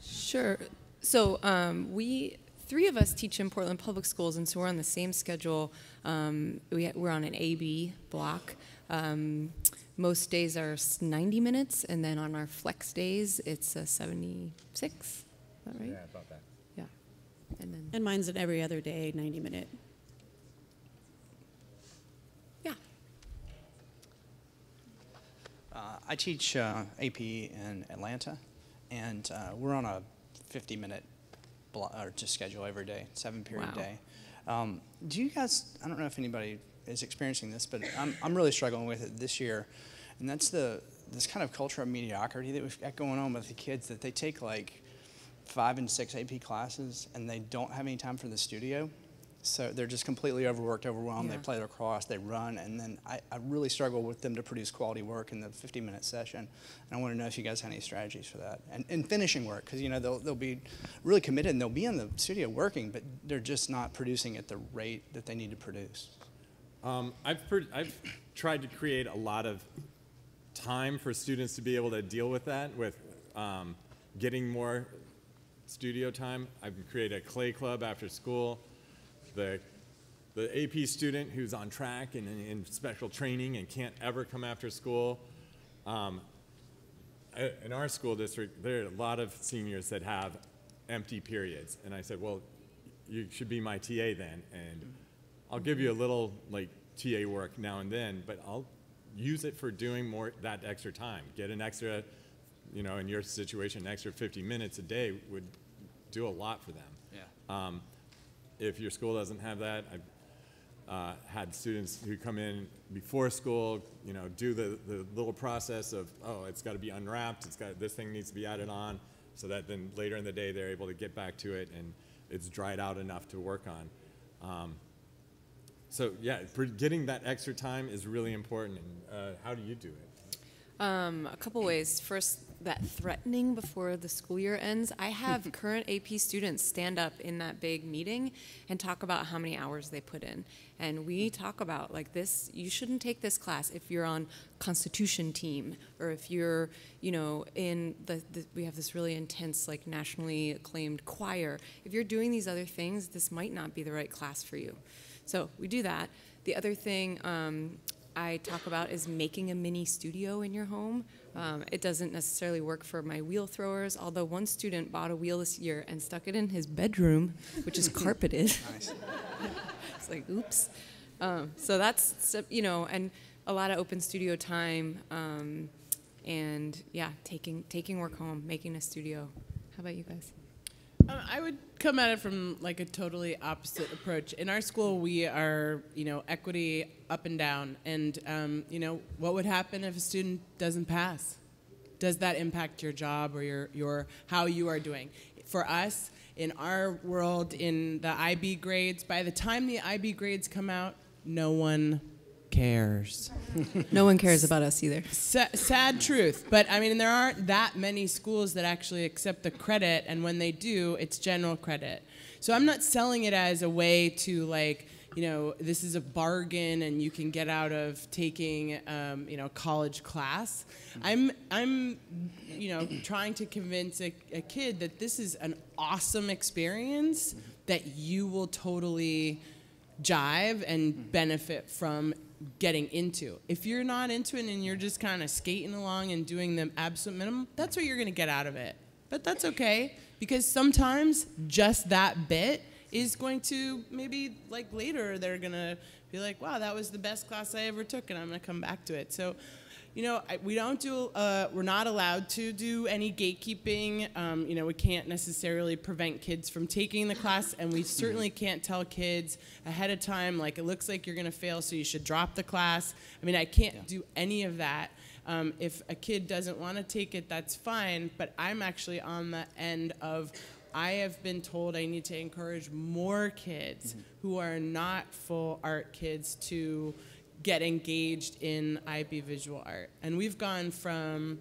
Sure. So um, we, three of us teach in Portland Public Schools, and so we're on the same schedule. Um, We we're on an AB block. Um, most days are 90 minutes, and then on our flex days, it's uh, 76. Is that right? Yeah, about that. Yeah. And then, And mine's an every other day, 90 minute. yeah. Uh, I teach uh, AP in Atlanta, and uh, we're on a 50-minute blo- or just schedule every day, seven-period Wow. day. Um, do you guys? I don't know if anybody is experiencing this, but I'm I'm really struggling with it this year, and that's the this kind of culture of mediocrity that we've got going on with the kids that they take like five and six AP classes and they don't have any time for the studio. So they're just completely overworked, overwhelmed. Yeah. They play lacrosse, they run, and then I, I really struggle with them to produce quality work in the 50 minute session. And I want to know if you guys have any strategies for that. And, and finishing work, because you know they'll, they'll be really committed and they'll be in the studio working, but they're just not producing at the rate that they need to produce. Um, I've, per- I've tried to create a lot of time for students to be able to deal with that, with um, getting more studio time. I've created a clay club after school. The, the AP student who's on track and in, special training and can't ever come after school. Um, in our school district, there are a lot of seniors that have empty periods. And I said, well, you should be my TA then. And I'll give you a little like TA work now and then, but I'll use it for doing more that extra time. Get an extra, you know, in your situation, an extra 50 minutes a day would do a lot for them. Yeah. Um, if your school doesn't have that, I've uh, had students who come in before school, you know, do the, the little process of, oh, it's got to be unwrapped, it's got, this thing needs to be added on, so that then later in the day they're able to get back to it and it's dried out enough to work on. Um, so yeah, getting that extra time is really important. And uh, how do you do it? Um, a couple ways. First, that threatening before the school year ends. I have current AP students stand up in that big meeting and talk about how many hours they put in. And we talk about like this, you shouldn't take this class if you're on constitution team or if you're, you know, in the, the we have this really intense like nationally acclaimed choir. If you're doing these other things, this might not be the right class for you. So we do that. The other thing um, I talk about is making a mini studio in your home. Um, it doesn't necessarily work for my wheel throwers, although one student bought a wheel this year and stuck it in his bedroom, which is carpeted. it's like, oops. Um, so that's, you know, and a lot of open studio time, um, and yeah, taking taking work home, making a studio. How about you guys? Um, I would come at it from like a totally opposite approach. In our school, we are, you know, equity up and down. And, um, you know, what would happen if a student doesn't pass? Does that impact your job or your, your how you are doing? For us, in our world, in the IB grades, by the time the IB grades come out, no one cares. no one cares about us either. Sa- sad truth. But I mean, there aren't that many schools that actually accept the credit, and when they do, it's general credit. So I'm not selling it as a way to like, you know, this is a bargain and you can get out of taking, um, you know, college class. I'm, I'm, you know, trying to convince a, a kid that this is an awesome experience that you will totally jive and benefit from getting into. If you're not into it and you're just kind of skating along and doing the absolute minimum, that's what you're going to get out of it. But that's okay because sometimes just that bit is going to maybe like later they're going to be like, wow, that was the best class I ever took and I'm going to come back to it. So you know, we don't do, uh, we're not allowed to do any gatekeeping. Um, you know, we can't necessarily prevent kids from taking the class, and we certainly can't tell kids ahead of time, like, it looks like you're going to fail, so you should drop the class. I mean, I can't yeah. do any of that. Um, if a kid doesn't want to take it, that's fine, but I'm actually on the end of I have been told I need to encourage more kids mm-hmm. who are not full art kids to get engaged in IB visual art. And we've gone from,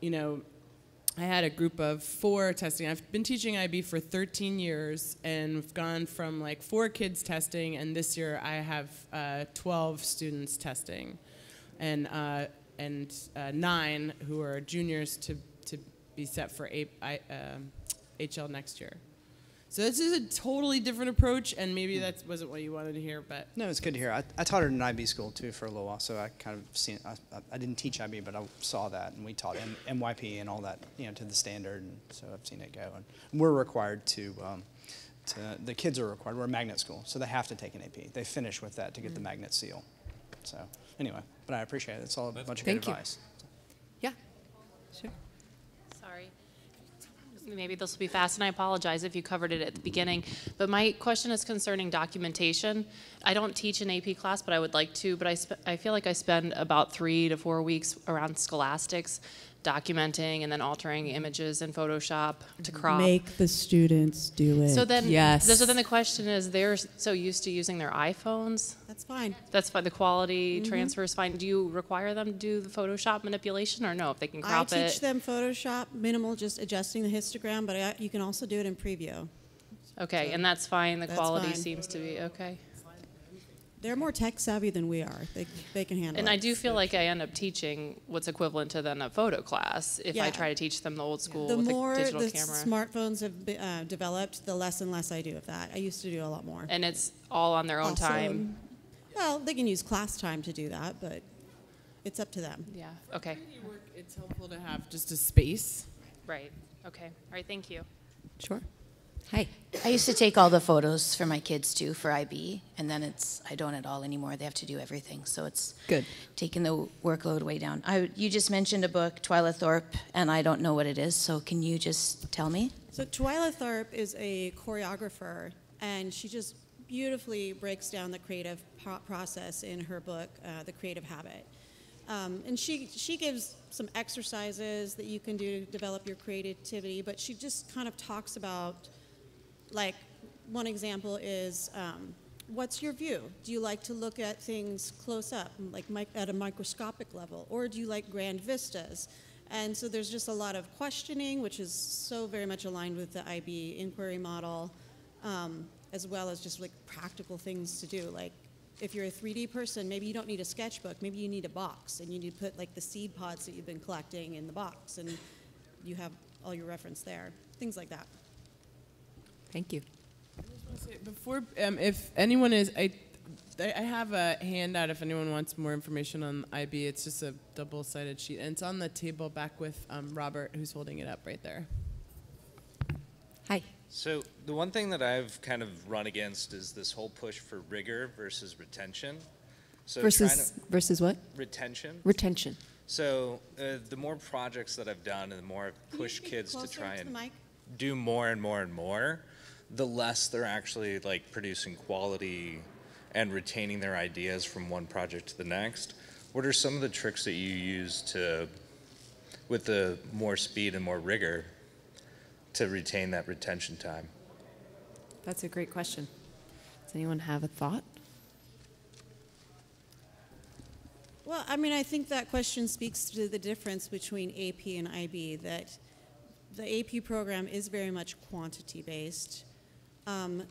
you know, I had a group of four testing. I've been teaching IB for 13 years, and we've gone from like four kids testing, and this year I have uh, 12 students testing, and uh, and uh, nine who are juniors to to be set for a, I, HL um, next year. So this is a totally different approach, and maybe hmm. that wasn't what you wanted to hear, but no, it's good to hear. I, I taught at an IB school too for a little while, so I kind of seen. I, I didn't teach IB, but I saw that, and we taught M- MYP and all that, you know, to the standard, and so I've seen it go. And we're required to. Um, to, the kids are required. We're a magnet school, so they have to take an AP. They finish with that to get mm-hmm. the magnet seal. So anyway, but I appreciate it. It's all a bunch of good advice. You. Yeah. Sure maybe this will be fast, and I apologize if you covered it at the beginning. But my question is concerning documentation. I don't teach an AP class, but I would like to. But I, I feel like I spend about three to four weeks around scholastics documenting and then altering images in Photoshop to crop. Make the students do it. So then, yes. So then the question is, they're so used to using their iPhones. That's fine. That's fine. The quality mm-hmm. transfer is fine. Do you require them to do the Photoshop manipulation, or no? If they can crop it. I teach it? them Photoshop, minimal, just adjusting the histogram, but I, you can also do it in preview. Okay, so and that's fine. The quality fine. seems to be okay. They're more tech savvy than we are. They, they can handle and it. And I do feel like I end up teaching what's equivalent to then a photo class if yeah. I try to teach them the old school the with more the digital the camera. smartphones have be, uh, developed, the less and less I do of that. I used to do a lot more. And it's all on their own also, time. Well, they can use class time to do that, but it's up to them. Yeah. Okay. Work, It's helpful to have just a space. Right. Okay. All right. Thank you. Sure. Hi. I used to take all the photos for my kids too for IB, and then it's I don't at all anymore. They have to do everything, so it's good taking the workload way down. I, you just mentioned a book, Twyla Tharp, and I don't know what it is. So can you just tell me? So Twyla Tharp is a choreographer, and she just beautifully breaks down the creative pro- process in her book, uh, The Creative Habit. Um, and she she gives some exercises that you can do to develop your creativity, but she just kind of talks about like one example is um, what's your view? Do you like to look at things close up, like at a microscopic level, or do you like grand vistas? And so there's just a lot of questioning, which is so very much aligned with the IB inquiry model, um, as well as just like practical things to do. Like if you're a 3D person, maybe you don't need a sketchbook, maybe you need a box, and you need to put like the seed pods that you've been collecting in the box, and you have all your reference there. Things like that. Thank you. I just want to say before, um, if anyone is, I, I I have a handout if anyone wants more information on IB. It's just a double-sided sheet, and it's on the table back with um, Robert, who's holding it up right there. Hi. So the one thing that I've kind of run against is this whole push for rigor versus retention. So Versus, to, versus what? retention. Retention. So uh, the more projects that I've done, and the more I've pushed kids to try to and mic? do more and more and more, the less they're actually like producing quality and retaining their ideas from one project to the next. What are some of the tricks that you use to, with the more speed and more rigor, to retain that retention time? That's a great question. Does anyone have a thought? Well, I mean, I think that question speaks to the difference between AP and IB, that the AP program is very much quantity based. Um,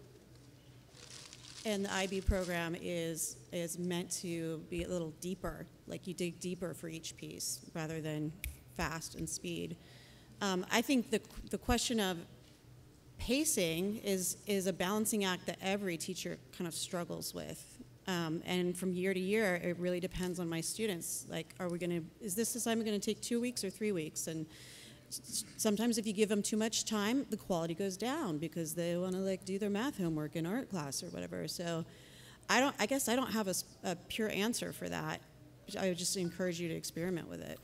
and the IB program is, is meant to be a little deeper, like you dig deeper for each piece rather than fast and speed. Um, I think the, the question of pacing is, is a balancing act that every teacher kind of struggles with. Um, and from year to year, it really depends on my students. Like, are we going to, is this assignment going to take two weeks or three weeks? And sometimes if you give them too much time, the quality goes down because they want to like do their math homework in art class or whatever. So I don't, I guess I don't have a pure answer for that. I would just encourage you to experiment with it.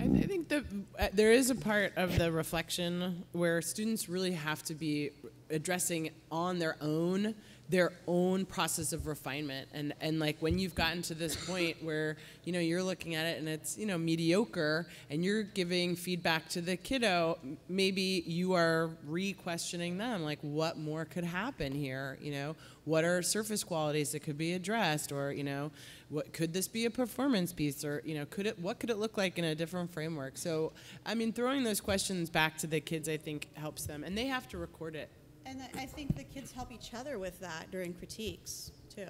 I, I think that uh, there is a part of the reflection where students really have to be addressing on their own their own process of refinement. And and like when you've gotten to this point where you know you're looking at it and it's you know mediocre and you're giving feedback to the kiddo maybe you are re-questioning them like what more could happen here? You know what are surface qualities that could be addressed? Or you know what could this be a performance piece? Or you know could it what could it look like in a different framework? So i mean throwing those questions back to the kids i think helps them. And they have to record it And I- think the kids help each other with that during critiques, too.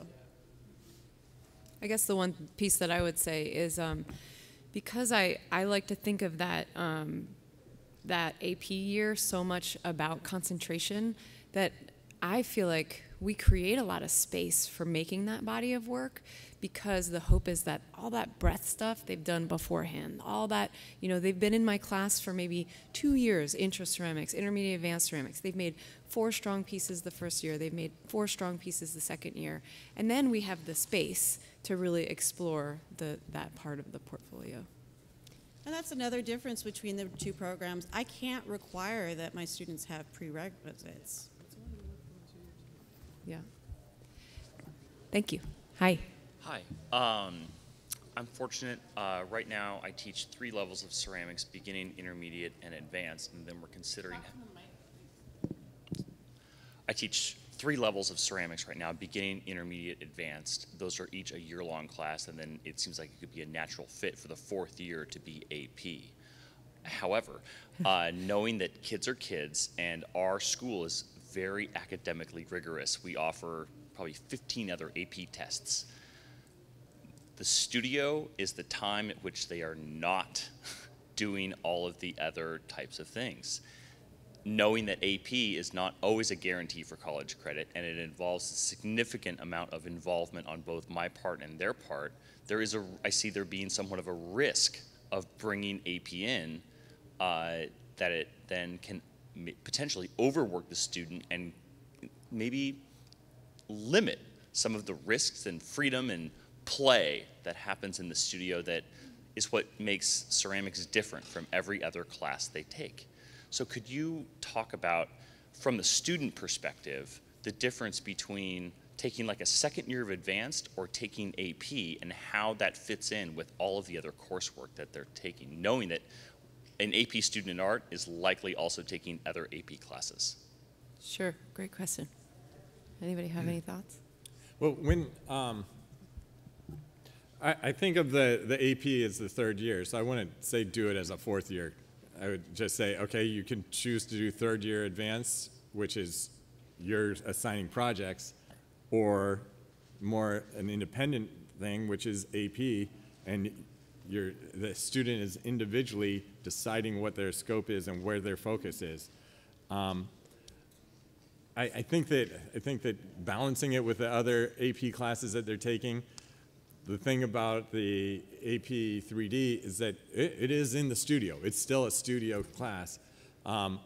I guess the one piece that I would say is um, because I, I like to think of that um, that AP year so much about concentration that I feel like we create a lot of space for making that body of work because the hope is that all that breadth stuff they've done beforehand, all that, you know, they've been in my class for maybe two years, intro ceramics, intermediate advanced ceramics. They've made four strong pieces the first year, they've made four strong pieces the second year. And then we have the space to really explore the, that part of the portfolio. And that's another difference between the two programs. I can't require that my students have prerequisites. Yeah. Thank you. Hi. Hi. Um, I'm fortunate. Uh, right now, I teach three levels of ceramics beginning, intermediate, and advanced, and then we're considering. I teach three levels of ceramics right now beginning, intermediate, advanced. Those are each a year long class, and then it seems like it could be a natural fit for the fourth year to be AP. However, uh, knowing that kids are kids and our school is very academically rigorous, we offer probably 15 other AP tests. The studio is the time at which they are not doing all of the other types of things. Knowing that AP is not always a guarantee for college credit and it involves a significant amount of involvement on both my part and their part, there is a, I see there being somewhat of a risk of bringing AP in uh, that it then can potentially overwork the student and maybe limit some of the risks and freedom and play that happens in the studio that is what makes ceramics different from every other class they take. So could you talk about, from the student perspective, the difference between taking like a second year of advanced or taking AP and how that fits in with all of the other coursework that they're taking, knowing that an AP student in art is likely also taking other AP classes? Sure. Great question. Anybody have any thoughts? Well, when um, I, I think of the, the AP as the third year, so I wouldn't say do it as a fourth year. I would just say, okay, you can choose to do third year advanced, which is you're assigning projects, or more an independent thing, which is AP, and the student is individually deciding what their scope is and where their focus is. Um, I, I think that I think that balancing it with the other AP classes that they're taking, the thing about the AP 3D is that it, it is in the studio. It's still a studio class. Um,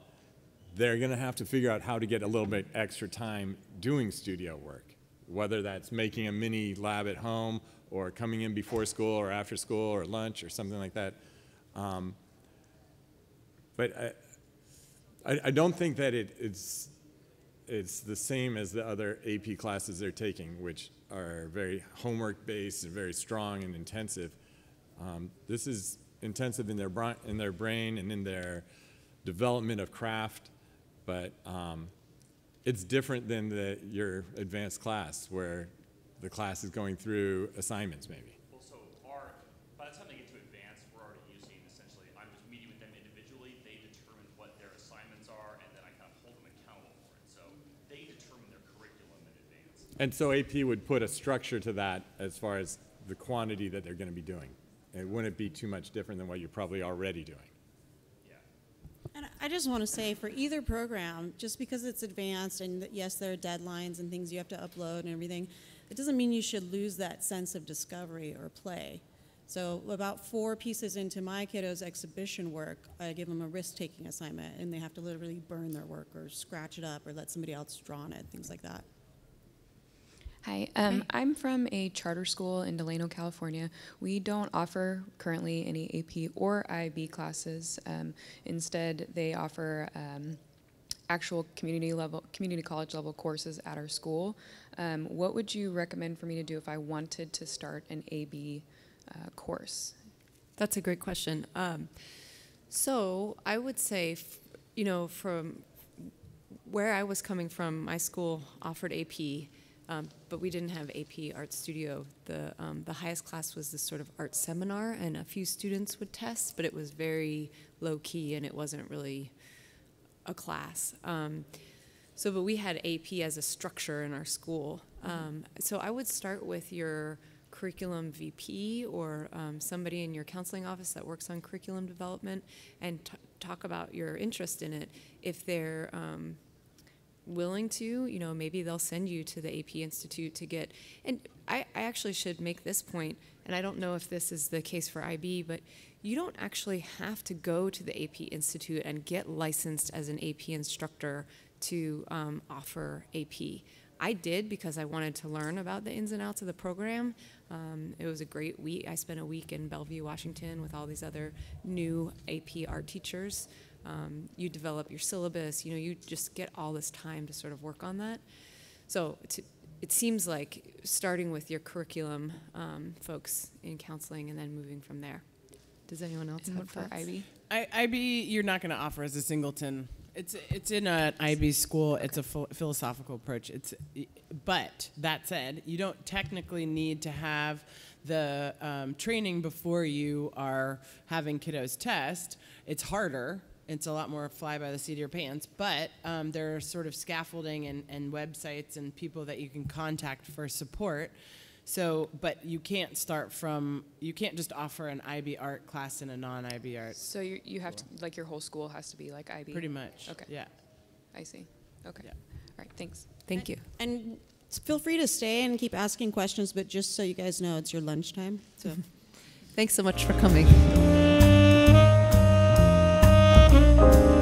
they're going to have to figure out how to get a little bit extra time doing studio work, whether that's making a mini lab at home or coming in before school or after school or lunch or something like that. Um, but I, I, I don't think that it, it's it's the same as the other AP classes they're taking, which are very homework based and very strong and intensive. Um, this is intensive in their, in their brain and in their development of craft, but um, it's different than the, your advanced class where the class is going through assignments maybe. Well, so our, by the time they get to advanced, we're already using essentially, I'm just meeting with them individually. They determine what their assignments are, and then I kind of hold them accountable for it. So they determine their curriculum in advance. And so AP would put a structure to that as far as the quantity that they're going to be doing. It wouldn't be too much different than what you're probably already doing. Yeah. And I just want to say for either program, just because it's advanced and yes, there are deadlines and things you have to upload and everything, it doesn't mean you should lose that sense of discovery or play. So about four pieces into my kiddos' exhibition work, I give them a risk-taking assignment, and they have to literally burn their work or scratch it up or let somebody else draw on it, things like that. Hi, um, I'm from a charter school in Delano, California. We don't offer currently any AP or IB classes. Um, instead, they offer um, actual community level, community college level courses at our school. Um, what would you recommend for me to do if I wanted to start an AP uh, course? That's a great question. Um, so I would say, f- you know, from where I was coming from, my school offered AP, um, but we didn't have AP Art Studio. The um, the highest class was this sort of art seminar, and a few students would test, but it was very low key, and it wasn't really a class. Um, so, but we had AP as a structure in our school. Um, so I would start with your curriculum VP or um, somebody in your counseling office that works on curriculum development and t- talk about your interest in it. If they're um, willing to, you know, maybe they'll send you to the AP Institute to get. And I, I actually should make this point, and I don't know if this is the case for IB, but you don't actually have to go to the AP Institute and get licensed as an AP instructor to um, offer AP. I did because I wanted to learn about the ins and outs of the program. Um, it was a great week. I spent a week in Bellevue, Washington, with all these other new AP art teachers. Um, you develop your syllabus. You know, you just get all this time to sort of work on that. So to, it seems like starting with your curriculum um, folks in counseling and then moving from there. Does anyone else have for thoughts? IB? I, IB, you're not going to offer as a singleton. It's it's in an IB school. It's a ph- philosophical approach. It's, but that said, you don't technically need to have the um, training before you are having kiddos test. It's harder. It's a lot more fly by the seat of your pants, but um, there are sort of scaffolding and, and websites and people that you can contact for support so, but you can't start from, you can't just offer an IB art class in a non IB art. So you, you have to, like your whole school has to be like IB? Pretty much. Okay. Yeah. I see. Okay. Yeah. All right, thanks. Thank you. And feel free to stay and keep asking questions, but just so you guys know, it's your lunchtime. So. Thanks so much for coming. Bye.